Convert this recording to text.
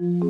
you